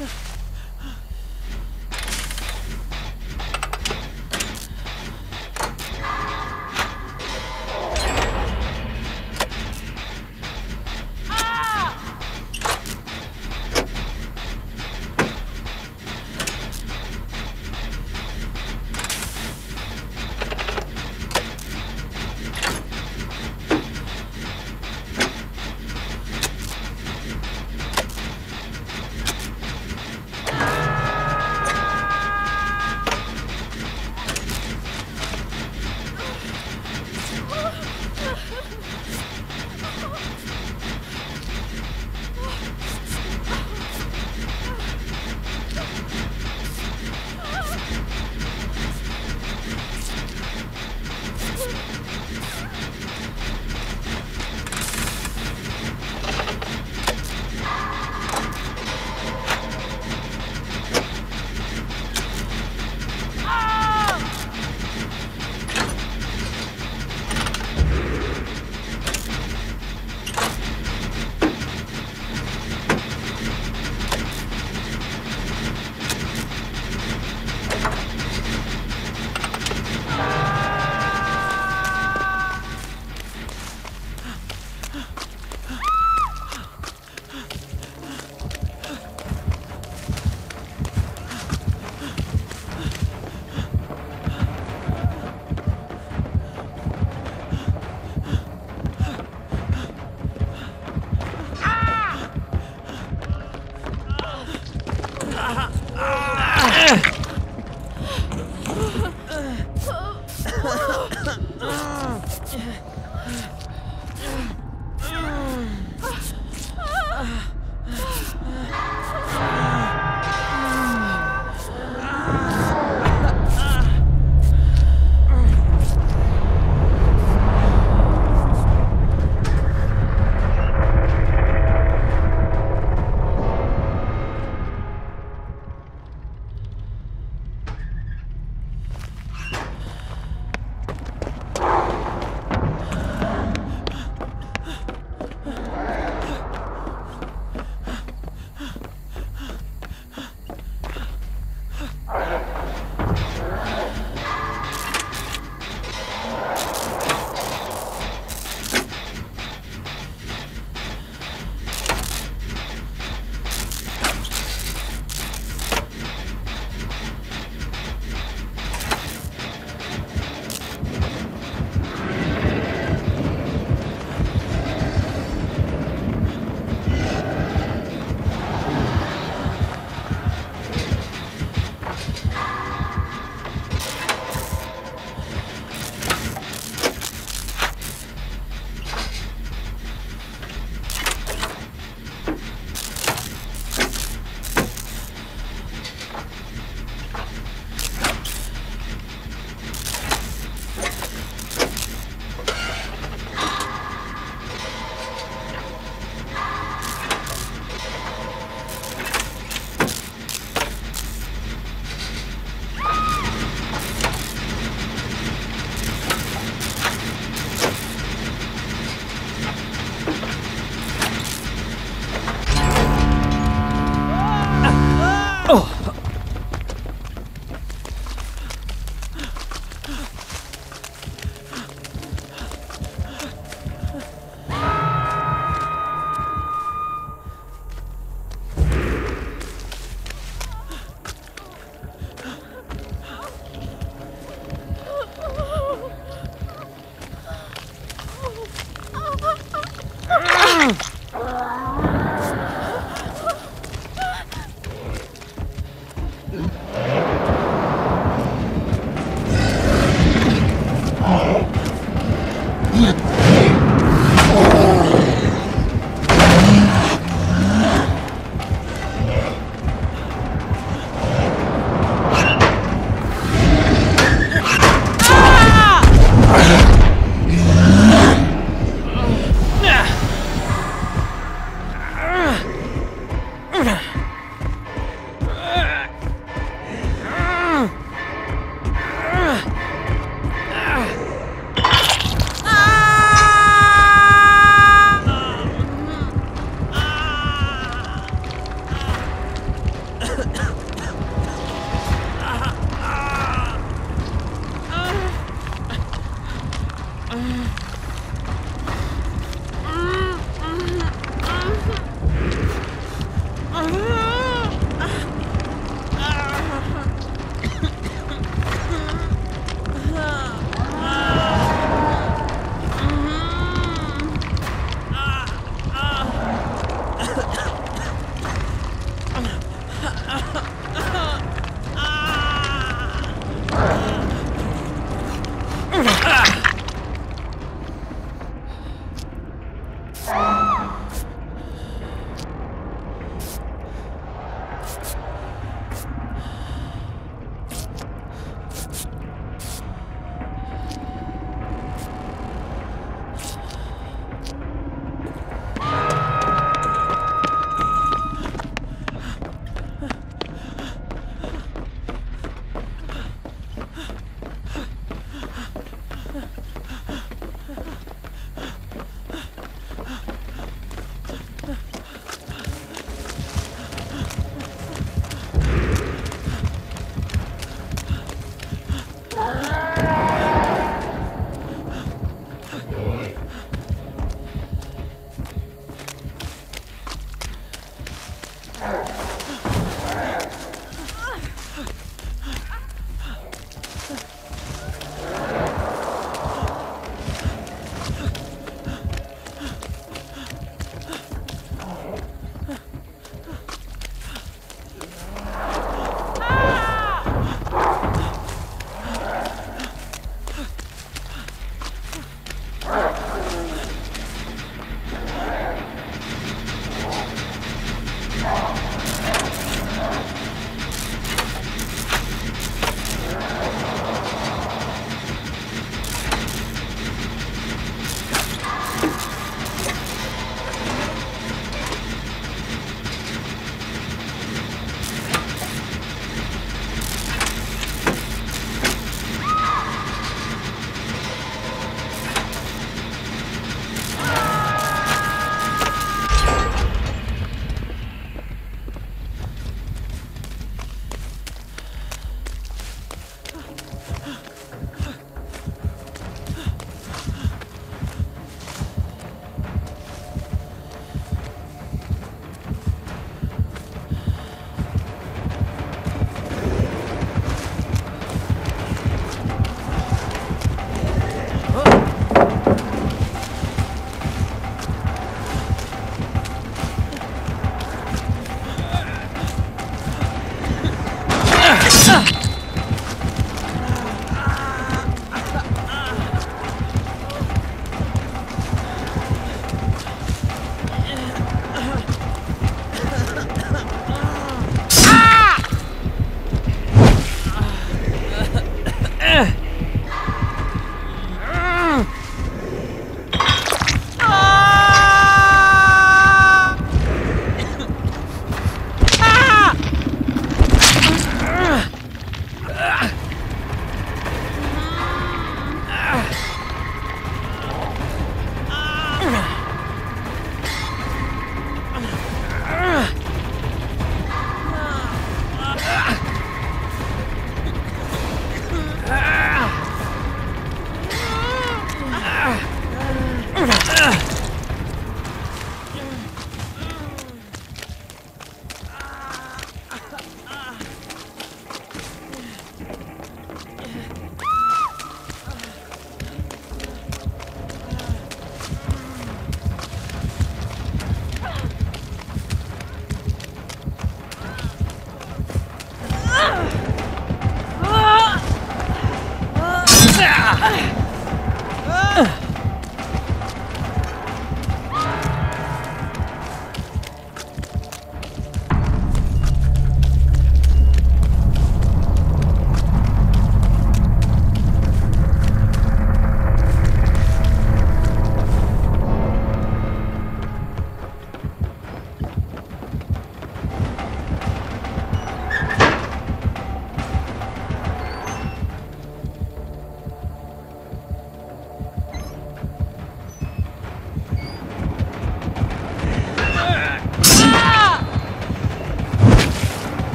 Yeah. ah! ah!